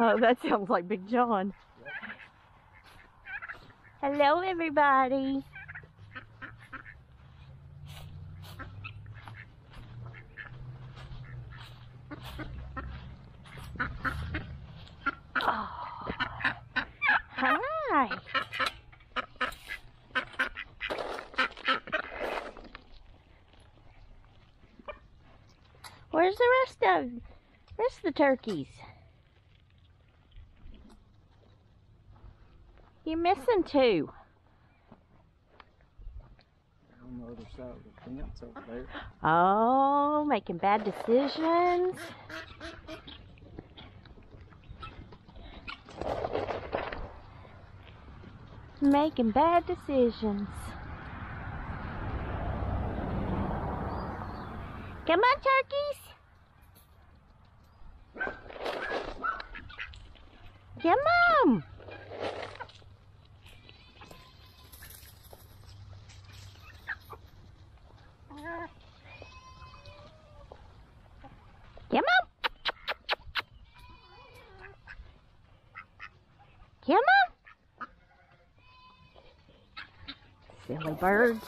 Oh, that sounds like Big John. Hello, everybody. Oh. Hi. Where's the rest of rest of the turkeys? You're missing two. On the other side of the fence over there. Oh, making bad decisions. Making bad decisions. Come on, turkeys. Come on. Come on. Come on. Silly birds.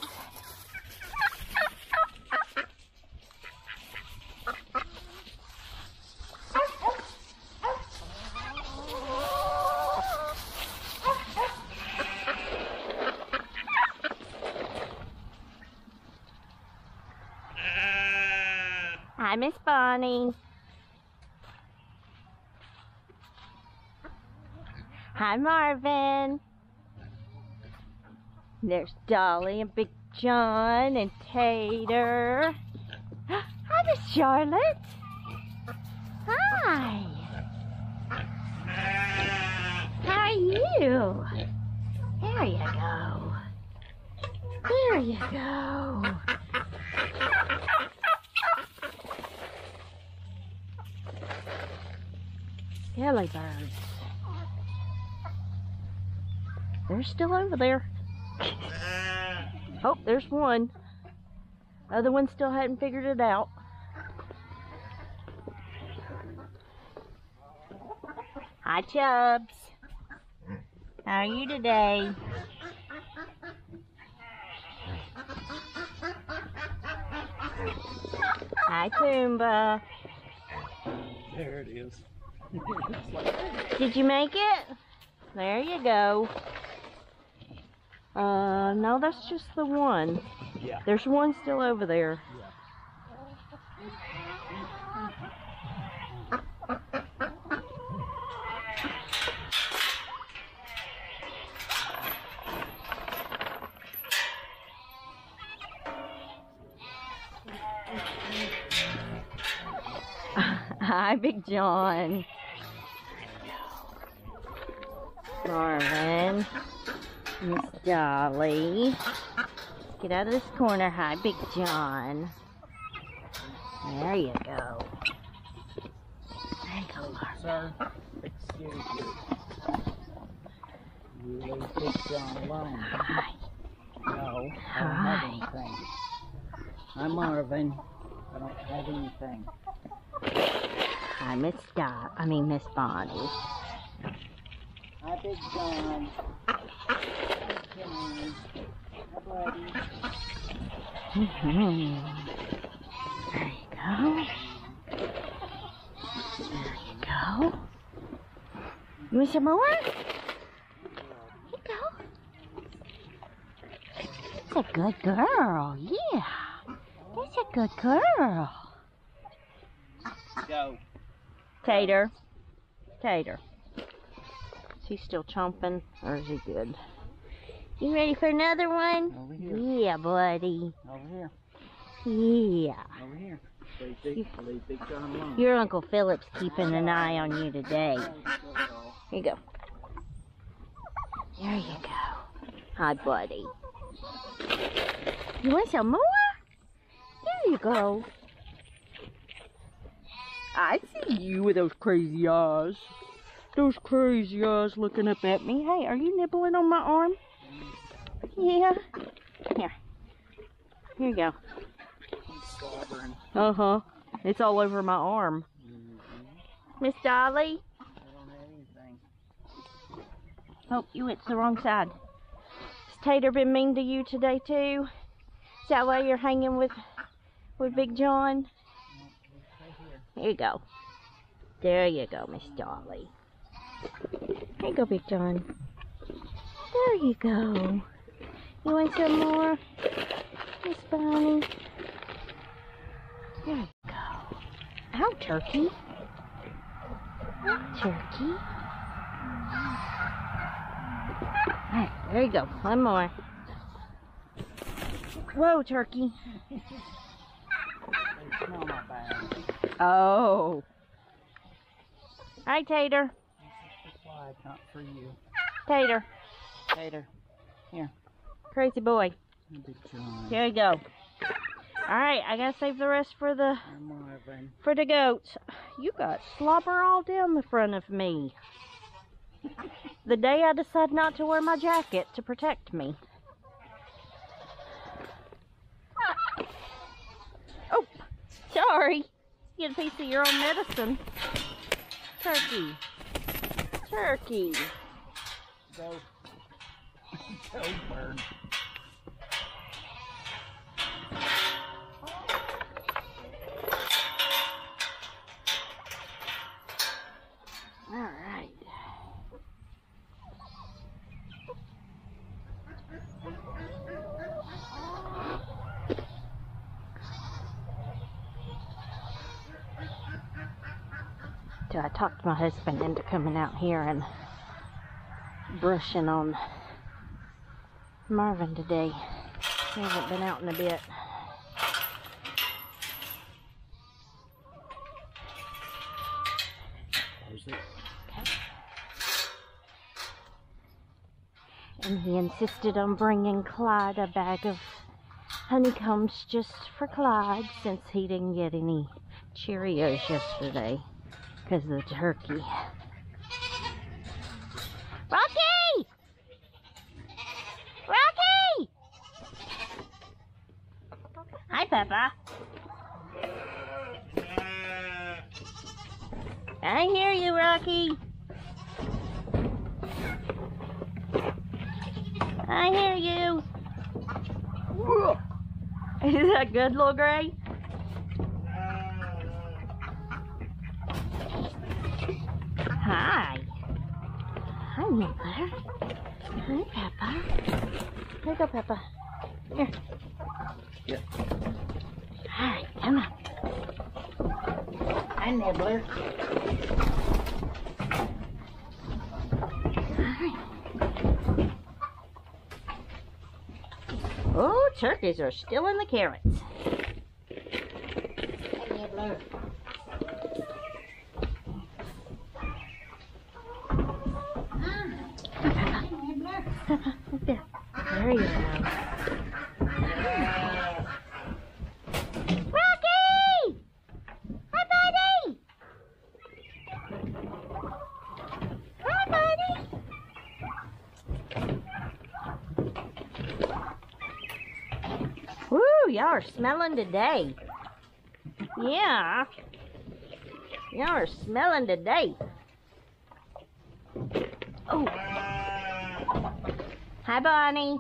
Hi, Miss Bonnie. Hi, Marvin. There's Dolly and Big John and Tater. Hi, Miss Charlotte. Hi. How are you? There you go. There you go. Silly birds. They're still over there. Oh, there's one. Other one still hadn't figured it out. Hi, Chubs. How are you today? Hi, Toomba. There it is. Did you make it? There you go. Uh, no, that's just the one. Yeah. There's one still over there. Hi, Big John. Marvin. Miss Dolly. Get out of this corner. Hi, Big John. There you go. There you go. Sir, excuse you. You leave Big John alone. Hi. No, I don't Hi. have anything. I'm Marvin. I don't have anything. Hi, Miss Dot. I mean, Miss Bonnie. Hi, Big John. There you go. There you go. You want some more? You go. That's a good girl. Yeah. That's a good girl. Go. Tater. Tater. Is he still chomping or is he good? You ready for another one? Over here. Yeah, buddy. Over here. Yeah. Over here. Leave Big, leave Big John. Your Uncle Philip's keeping an eye on you today. Here you go. There you go. Hi, buddy. You want some more? There you go. I see you with those crazy eyes. Those crazy eyes looking up at me. Hey, are you nibbling on my arm? Yeah. Here. Here you go. Uh huh. It's all over my arm. Mhm. Miss Dolly. I don't Oh, you went to the wrong side. Has Tater been mean to you today too? Is that why you're hanging with with Big John? Here you go. There you go, Miss Dolly. Here you go, Big John. There you go. You want some more? Miss Bonnie. There you go. Ow, turkey. Ow, turkey. Alright, there you go. One more. Whoa, turkey. They smell my bag. Oh. Hi, Tater. This is why not for you. Tater. Tater. Crazy boy. Here we go. Alright, I gotta save the rest for the for the goats. You got slobber all down the front of me. The day I decide not to wear my jacket to protect me. Oh, sorry. Get a piece of your own medicine. Turkey. Turkey. Go. Go, bird. All right. So I talked my husband into coming out here and brushing on Marvin today. He hasn't been out in a bit. And he insisted on bringing Clyde a bag of honeycombs just for Clyde since he didn't get any Cheerios yesterday because of the turkey. Rocky! Rocky! Hi, Peppa. I hear you, Rocky. I hear you. Is that good, little Gray? Hi. Hi, Nibbler. Hi, Peppa. Here you go, Peppa. Here. Yep. All right, come on. Hi, Nibbler. Oh, turkeys are still in the carrots. Hi, Nibbler. Hi, Nibbler. Peppa, right there. There you go. Rocky! Hi, buddy! Hi, buddy! Woo, y'all are smelling today. Yeah. Y'all are smelling today. Oh. Hi, Bonnie.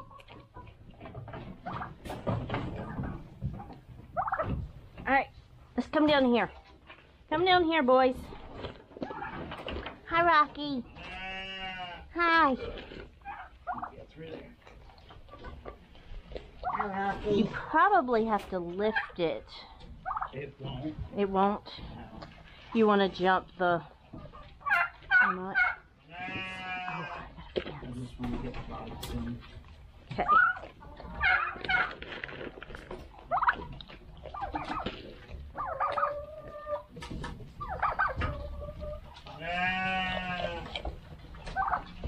All right, let's come down here. Come down here, boys. Hi, Rocky. Hi. You probably have to lift it. It won't. It won't. You want to jump the. Not? Oh, I gotta I just want to get the body soon. Okay.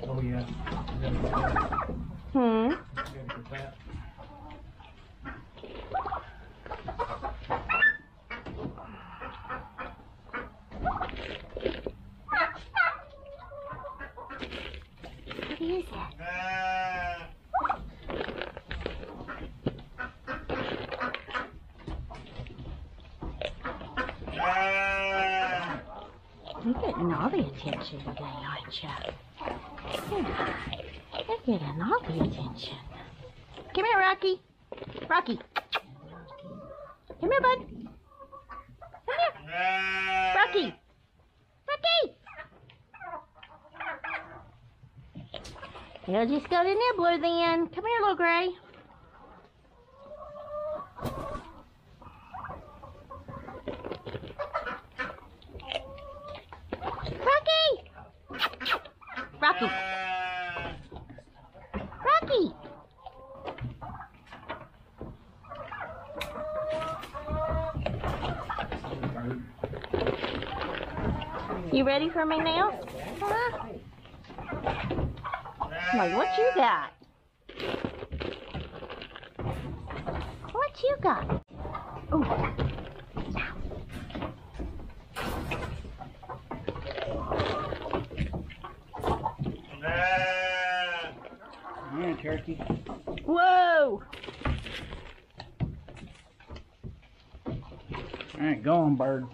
Oh, yeah. Hmm. What is it? You're getting all the attention today, aren't you? You're getting all the attention. Come here, Rocky. Rocky. Come here, bud. Come here. Rocky. Rocky. You'll just go to Nibbler then. Come here, little gray. Rocky! Rocky! Rocky! You ready for me now? Huh? Like, what you got? What you got? Oh. Yeah, turkey. Whoa! All right, go on, bird.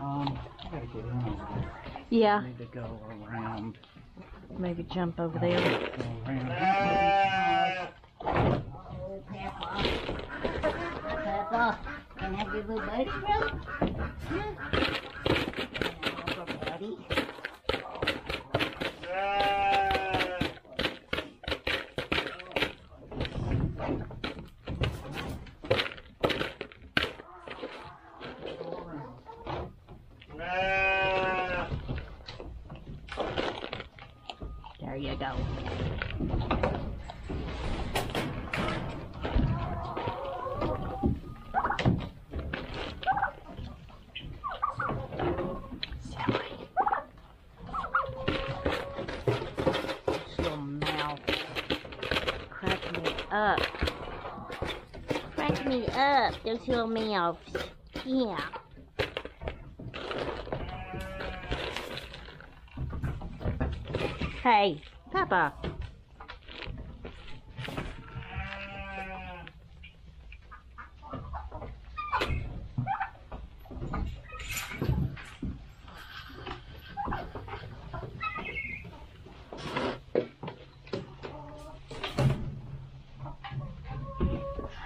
Um, gotta get in over there. Yeah, I need to go around. maybe jump over there. Go around. Peppa, can I have your little buddy from? buddy. There you go. Up. Crack me up, those little mouths. Yeah. Hey, Peppa.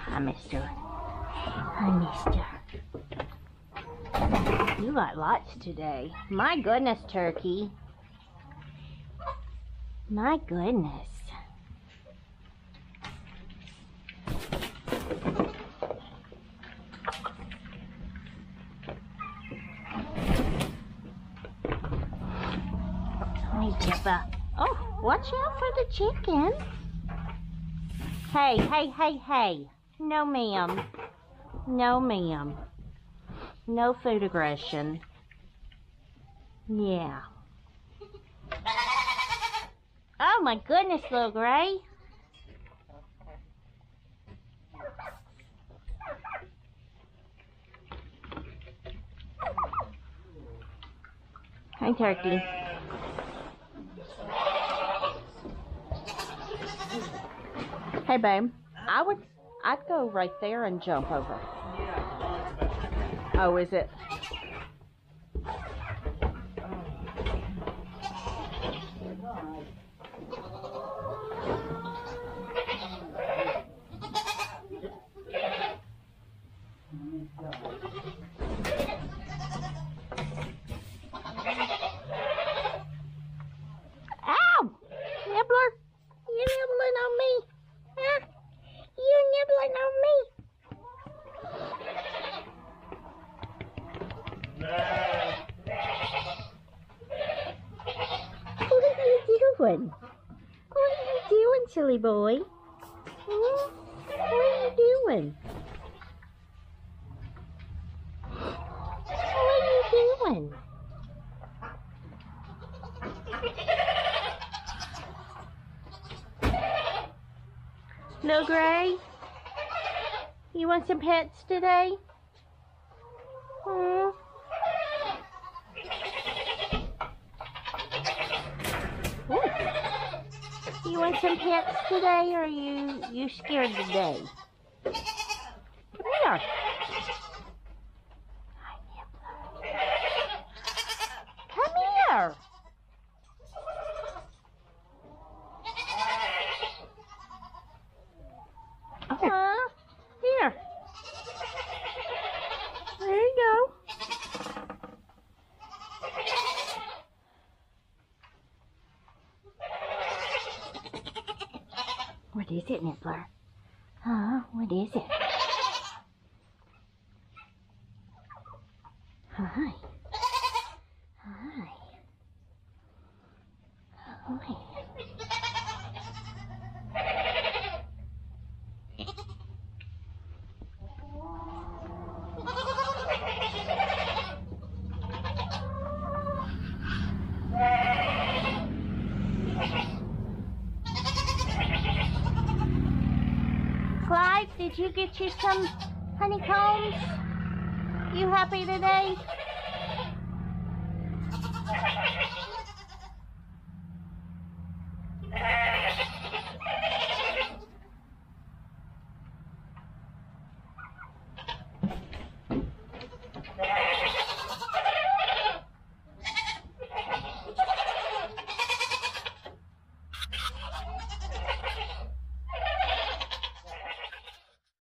I missed her. I missed her. You got lots today. My goodness, Turkey. My goodness. Oh, watch out for the chicken. Hey, hey, hey, hey. No, ma'am. No, ma'am. No food aggression. Yeah. Oh my goodness, little Gray. Hi, Turkey. Hey, babe. I would, I'd go right there and jump over. Oh, is it? Ow! Nibbler, you nibbling on me? Huh? You nibbling on me? What are you doing? What are you doing, silly boy? What are you doing? What are you doing? No Gray? You want some pets today? Hmm? doing some pets today, or are you you scared today? Come here. Come here. It? Huh? What is it? Hi. Did you get you some honeycombs? You happy today?